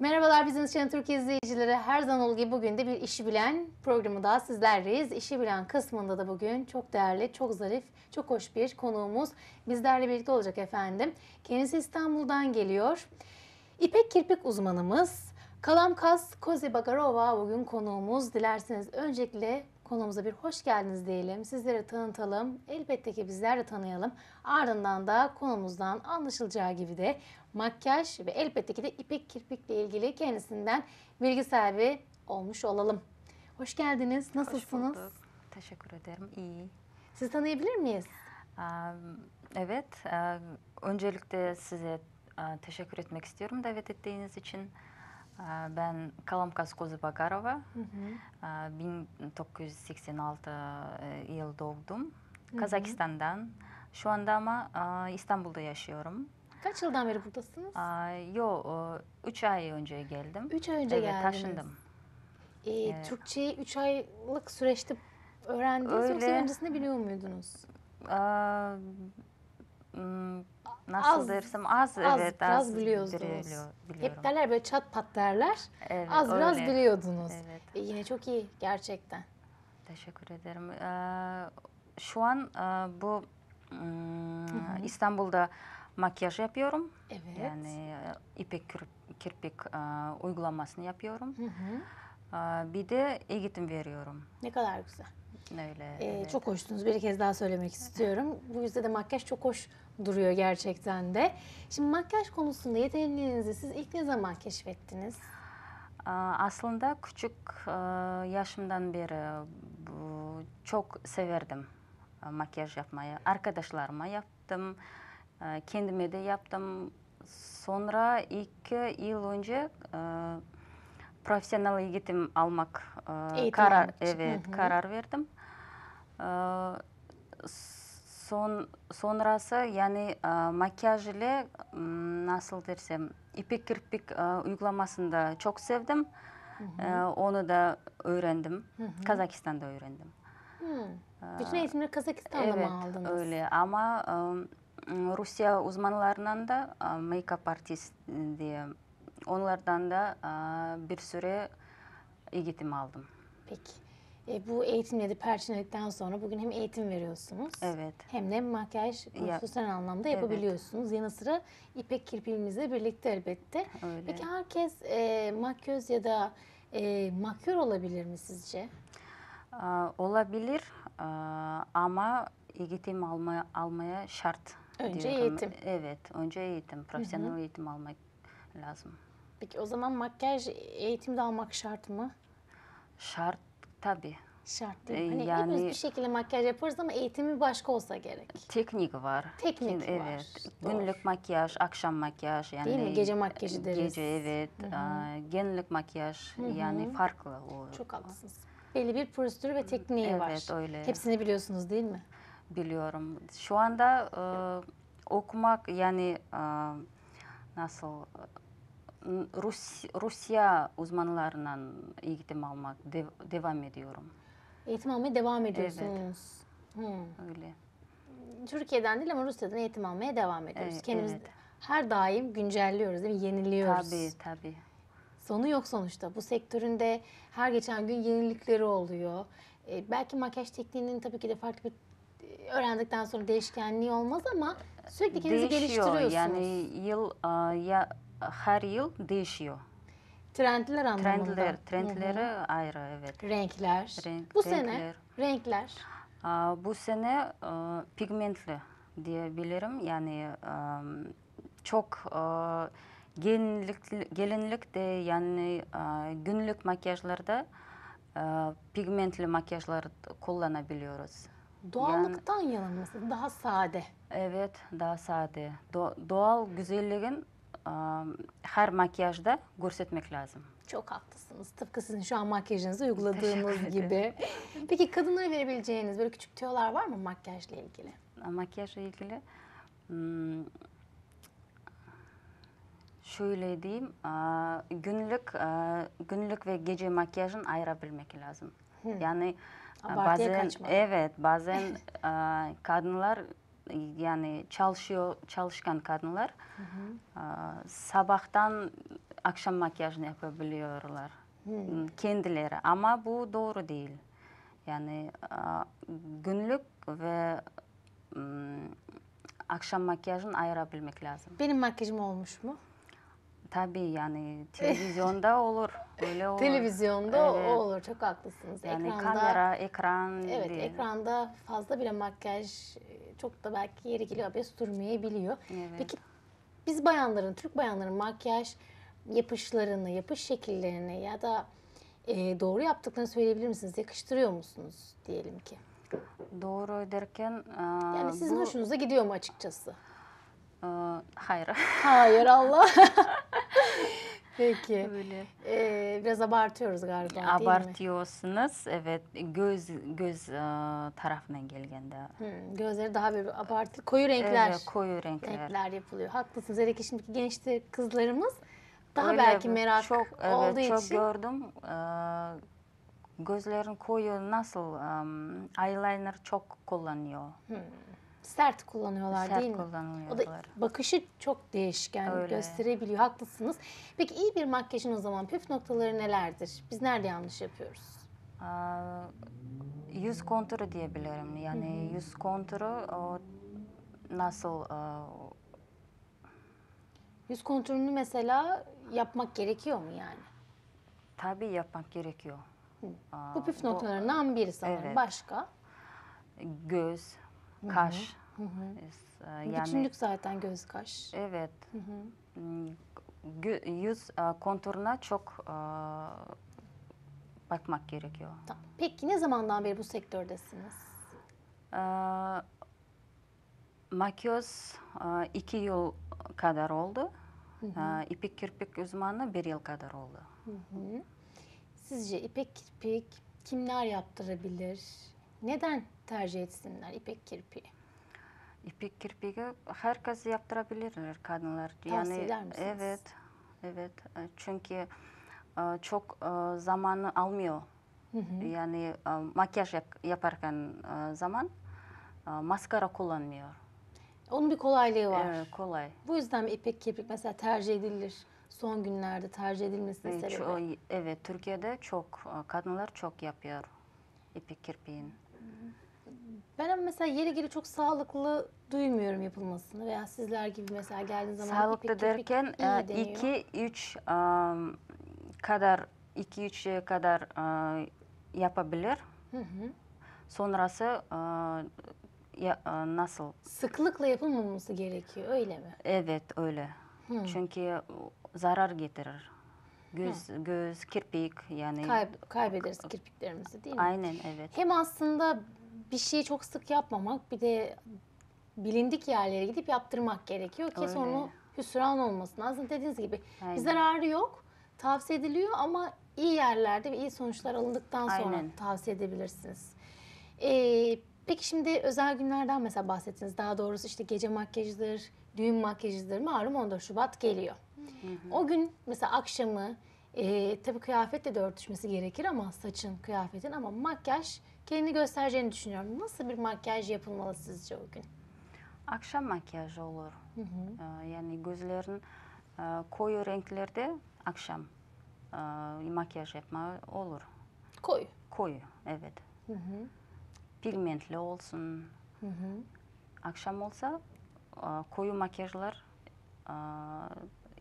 Merhabalar Business Channel Türkiye izleyicileri. Her zaman olduğu gibi bugün de bir işi bilen programı daha sizlerleyiz. İşi bilen kısmında da bugün çok değerli, çok zarif, çok hoş bir konuğumuz bizlerle birlikte olacak efendim. Kendisi İstanbul'dan geliyor. İpek kirpik uzmanımız. Kalamkas Kozi Bagarova bugün konuğumuz. Dilerseniz öncelikle konuğumuza bir hoş geldiniz diyelim. Sizlere tanıtalım. Elbette ki bizler de tanıyalım. Ardından da konumuzdan anlaşılacağı gibi de makyaj ve elbette ki de ipek kirpikle ilgili kendisinden bilgi sahibi olmuş olalım. Hoş geldiniz. Nasılsınız? Hoş bulduk. Teşekkür ederim. İyi. Sizi tanıyabilir miyiz? Evet, öncelikle size teşekkür etmek istiyorum davet ettiğiniz için. Aa, Ben Kalamkas Kozu Bagarova, Aa, 1986 e, yıl doğdum. Kazakistan'dan. Şu anda ama e, İstanbul'da yaşıyorum. Kaç yıldan beri buradasınız? Aa, Yo, 3 ay önce geldim. Üç ay önce evet, geldiniz. taşındım. Ee, Evet. Türkçeyi 3 aylık süreçte öğrendiniz yoksa Öyle. öncesinde biliyor muydunuz? Nasıl Az- dersem az, az evet biraz az biliyorsunuz. biliyor- biliyorum. Hep derler böyle çat pat derler. Evet, Az biraz öyle. biliyordunuz. Evet. E, yine çok iyi gerçekten. Teşekkür ederim. Ee, şu an e, bu hmm, İstanbul'da makyaj yapıyorum. Evet. Yani e, ipek kir- kirpik e, uygulamasını yapıyorum. Hı hı. Ee, bir de eğitim veriyorum. Ne kadar güzel. Öyle. Ee, evet. Çok hoştunuz. Bir kez daha söylemek istiyorum. Bu yüzde de makyaj çok hoş duruyor gerçekten de. Şimdi makyaj konusunda yeteneğinizi siz ilk ne zaman keşfettiniz? Aslında küçük e, yaşımdan beri çok severdim e, makyaj yapmayı. Arkadaşlarıma yaptım, e, kendime de yaptım. Sonra iki yıl önce profesyonel eğitim almak Eğitim karar almak evet hı hı. karar verdim. сон, сонрасы яғни ә, макияж эле насыл дерсем ипек кирпик уйгуламасын да чок севдим э, оны да öğrendim Kazakistan'da öğrendim. Bütün eğitimleri Kazakistan'da evet, mı aldınız? Evet ә, ama Rusya uzmanlarından da make-up artist diye E, bu eğitimleri perçinledikten sonra bugün hem eğitim veriyorsunuz Evet. hem de makyaj profesyonel anlamda Evet. yapabiliyorsunuz. Yanı sıra ipek kirpiğimizle birlikte elbette. Öyle. Peki herkes e, makyöz ya da e, makyör olabilir mi sizce? Aa, olabilir aa, ama eğitim almaya, almaya şart. Önce diyorum. eğitim. Evet, önce eğitim, profesyonel eğitim almak lazım. Peki o zaman makyaj eğitimi de almak şart mı? Şart tabii. Şart değil. mi? E, Hani yani- hepimiz bir şekilde makyaj yaparız ama eğitimi başka olsa gerek. Teknik var. Teknik Şimdi, var, Evet. doğru. Günlük makyaj, akşam makyaj yani. Değil mi? Gece makyajı deriz. Gece evet. Aa, genellik makyaj yani farklı o. Çok haklısınız. Belli bir prosedürü ve tekniği Evet, var. öyle. Hepsini biliyorsunuz değil mi? biliyorum. Şu anda e, okumak yani e, nasıl Rus, Rusya uzmanlarından eğitim almak dev- devam ediyorum. Eğitim almaya devam ediyorsunuz. Hmm. Öyle. Türkiye'den değil ama Rusya'dan eğitim almaya devam ediyoruz. Evet, Kendimiz evet. her daim güncelliyoruz değil mi? Yeniliyoruz. Tabii tabii. Sonu yok sonuçta. Bu sektöründe her geçen gün yenilikleri oluyor. Ee, belki makyaj tekniğinin tabii ki de farklı bir e, öğrendikten sonra değişkenliği olmaz ama sürekli kendinizi Değişiyor geliştiriyorsunuz. yani yıl ya her yıl değişiyor. Trendler anlamında. Trendler trendleri ayrı evet. Renkler. Renk- Bu sene renkler. renkler. Aa, Bu sene e, pigmentli diyebilirim. Yani e, çok e, gelinlik, gelinlik de yani e, günlük makyajlarda e, pigmentli makyajlar kullanabiliyoruz. Doğallıktan mı mesela? Daha sade. Evet, daha sade. Do- doğal güzelliğin her makyajda göstermek lazım. Çok haklısınız. Tıpkı sizin şu an makyajınızı uyguladığınız gibi. Peki kadınlara verebileceğiniz böyle küçük tüyolar var mı makyajla ilgili? Makyajla ilgili hmm, şöyle diyeyim, günlük günlük ve gece makyajın ayırabilmek lazım. Yani aa, Abartıya bazen kaçmadan. evet bazen kadınlar yani çalışıyor çalışkan kadınlar e, sabahtan akşam makyajını yapabiliyorlar Hmm. kendileri ama bu doğru değil. Yani günlük ve mm, akşam makyajını ayırabilmek lazım. Benim makyajım olmuş mu? Tabii yani televizyonda olur, öyle olur. Televizyonda Evet. olur. Çok haklısınız. Yani ekranda, kamera, ekran Evet değil. ekranda fazla bile makyaj e, çok da belki yeri geliyor abes durmayabiliyor. Evet. Peki biz bayanların, Türk bayanların makyaj yapışlarını, yapış şekillerini ya da e, doğru yaptıklarını söyleyebilir misiniz? Yakıştırıyor musunuz diyelim ki? Doğru derken e, Yani sizin bu, hoşunuza gidiyor mu açıkçası? e, hayır. Hayır Allah. Peki. Öyle. E, biraz abartıyoruz galiba değil mi? Abartıyorsunuz. Evet, göz göz e, tarafına gelgende. Hmm, gözleri daha bir abartı. Koyu renkler. Evet, koyu renkler. renkler yapılıyor. Haklısınız. Hele ki şimdiki gençte kızlarımız daha Öyle belki merak çok, evet, olduğu çok için. gördüm. Ee, gözlerin koyu nasıl um, eyeliner çok kullanıyor. Sert kullanıyorlar Sert değil mi? O da bakışı çok değişken Öyle. gösterebiliyor. Haklısınız. Peki iyi bir makyajın o zaman püf noktaları nelerdir? Biz nerede yanlış yapıyoruz? Ee, yüz konturu diyebilirim. Yani yüz konturu o nasıl e, Yüz konturunu mesela yapmak gerekiyor mu yani? tabii yapmak gerekiyor. Aa, Bu püf noktalarından biri sanırım. evet. Başka? göz, kaş. Es- e, yani Bütünlük zaten göz kaş. Evet. Hmm, gö- Yüz e, konturuna çok e, bakmak gerekiyor. Tamam. Peki ne zamandan beri bu sektördesiniz? E, Makyöz e, iki yıl kadar oldu. E, İpek kirpik uzmanı bir yıl kadar oldu. Sizce ipek kirpik kimler yaptırabilir? Neden tercih etsinler ipek kirpiği? İpek kirpiği herkes yaptırabilirler kadınlar. Tavsiye eder misiniz? Evet, evet. Çünkü e, çok e, zamanı almıyor. Yani e, makyaj yap- yaparken zaman maskara kullanmıyor. Onun bir kolaylığı var. Evet, kolay. Bu yüzden mi ipek kirpik mesela tercih edilir? Son günlerde tercih edilmesinin E, sebebi. evet, Türkiye'de çok kadınlar çok yapıyor ipek kirpiğin. Ben ama mesela yeri geri çok sağlıklı duymuyorum yapılmasını veya sizler gibi mesela geldiğiniz zaman Sağlıklı ipek derken iyi deniyor. 2 3 kadar 2 3 kadar e, yapabilir. Sonrası e, ya, e, nasıl? Sıklıkla yapılmaması gerekiyor öyle mi? Evet öyle. Çünkü zarar getirir. Göz göz kirpik yani Kayb- kaybederiz kirpiklerimizi değil mi? aynen evet. Hem aslında bir şeyi çok sık yapmamak bir de bilindik yerlere gidip yaptırmak gerekiyor ki Öyle. sonra hüsran olmasın. Aslında dediğiniz gibi Aynen. bir zararı yok. Tavsiye ediliyor ama iyi yerlerde ve iyi sonuçlar alındıktan sonra Aynen. tavsiye edebilirsiniz. Ee, peki şimdi özel günlerden mesela bahsettiniz. Daha doğrusu işte gece makyajıdır, düğün makyajıdır. Malum 14 Şubat geliyor. O gün mesela akşamı e, tabii kıyafetle de örtüşmesi gerekir ama saçın, kıyafetin ama makyaj kendini göstereceğini düşünüyorum. Nasıl bir makyaj yapılmalı sizce o gün? Akşam makyajı olur. E, yani gözlerin e, koyu renklerde akşam e, makyaj yapma olur. Koyu. Koyu evet. Pigmentli olsun. Akşam olsa e, koyu makyajlar e,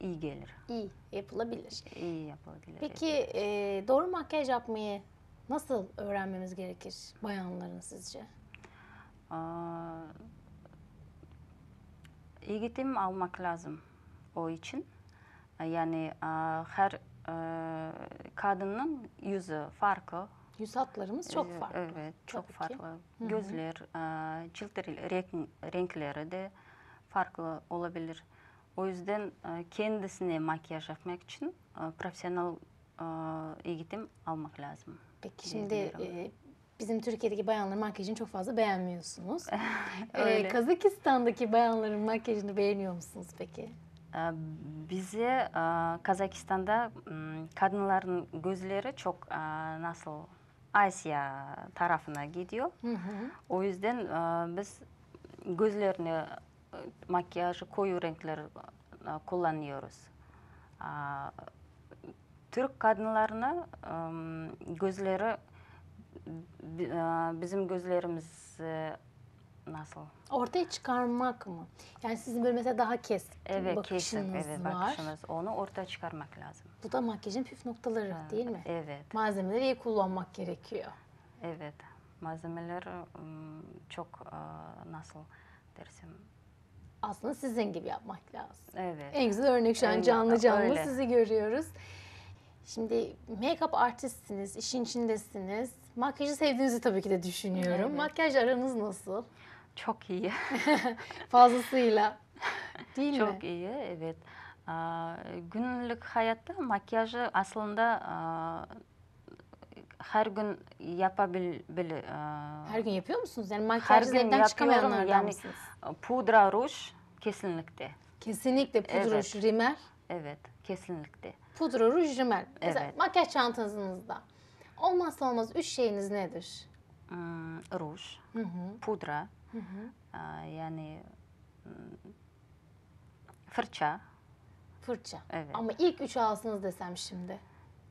iyi gelir. iyi yapılabilir. İyi yapılabilir. Peki e, doğru makyaj yapmayı nasıl öğrenmemiz gerekir bayanların sizce? Aa, eğitim almak lazım o için. Yani aa, her e, kadının yüzü farklı. Yüz hatlarımız çok Ee, farklı. Evet, çok Tabii ki. farklı. Gözler, aa, cilt renk- renkleri de farklı olabilir. O yüzden e, kendisine makyaj yapmak için e, profesyonel eğitim almak lazım. Peki şimdi e, bizim Türkiye'deki bayanların makyajını çok fazla beğenmiyorsunuz. E, Öyle. Kazakistan'daki bayanların makyajını beğeniyor musunuz peki? Ee, Bize e, Kazakistan'da kadınların gözleri çok e, nasıl Asya tarafına gidiyor. O yüzden e, biz gözlerini e, makyajı koyu renkler e, kullanıyoruz. Türk kadınlarına em, gözleri bi- bizim gözlerimiz nasıl? Ortaya çıkarmak mı? Yani sizin böyle mesela daha keskin Evet, bakışınız kesin. Evet, var. bakışımız. Onu ortaya çıkarmak lazım. Bu da makyajın püf noktaları Ha, değil mi? Evet, Malzemeleri iyi kullanmak gerekiyor. evet. Malzemeler em, çok nasıl dersim? Aslında sizin gibi yapmak lazım. Evet. En güzel örnek şu an canlı canlı öyle. sizi görüyoruz. Şimdi make-up artistsiniz, işin içindesiniz. Makyajı sevdiğinizi tabii ki de düşünüyorum. Evet. Makyaj aranız nasıl? Çok iyi. Fazlasıyla. Değil mi? Çok iyi, evet. Günlük hayatta makyajı aslında her gün yapabil, bil, Her gün yapıyor musunuz? Yani gün evden çıkamayanlardan Yani mısınız? pudra, ruj kesinlikle. Kesinlikle pudra, Evet. ruj, rimel. Evet, kesinlikle. Pudra, ruj, rimel. Mesela Evet. makyaj çantanızda olmazsa olmaz üç şeyiniz nedir? Hmm, ruj, Hı hı. pudra, Hı hı. aa, yani hmm, fırça. Fırça. Evet. Ama ilk üç alsınız desem şimdi.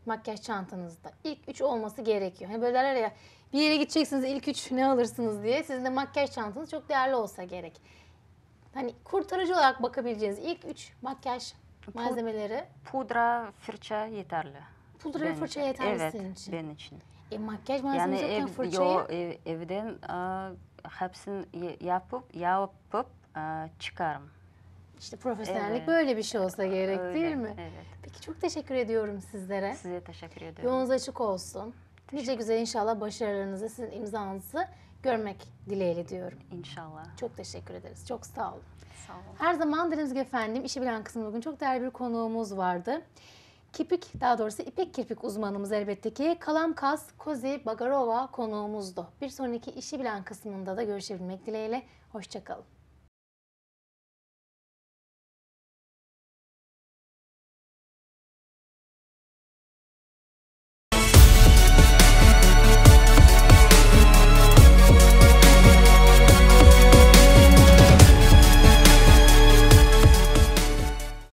Makyaj çantanızda. ilk üç olması gerekiyor. Hani böyle derler ya bir yere gideceksiniz ilk üç ne alırsınız diye. Sizin de makyaj çantanız çok değerli olsa gerek. Hani kurtarıcı olarak bakabileceğiniz ilk üç makyaj malzemeleri Pudra, fırça yeterli. pudra ve fırça yeterli evet, senin için. benim için. E makyaj Yani malzemesi ev, yokken fırçayı yo, ev- evden aa, hepsini yapıp yapıp aa, çıkarım. işte profesyonellik Evet. böyle bir şey olsa gerek Öyle, değil mi? Evet. Peki çok teşekkür ediyorum sizlere. Size teşekkür ederim. Yolunuz açık olsun. Nice güzel inşallah başarılarınızı, sizin imzanızı görmek dileğiyle diyorum. İnşallah. Çok teşekkür ederiz. Çok sağ olun. Sağ olun. Her zaman dediğimiz gibi efendim işi bilen kısmı bugün çok değerli bir konuğumuz vardı. Kirpik, daha doğrusu ipek kirpik uzmanımız elbette ki Kalamkas Kozi Bagarova konuğumuzdu. Bir sonraki işi bilen kısmında da görüşebilmek dileğiyle. Hoşçakalın.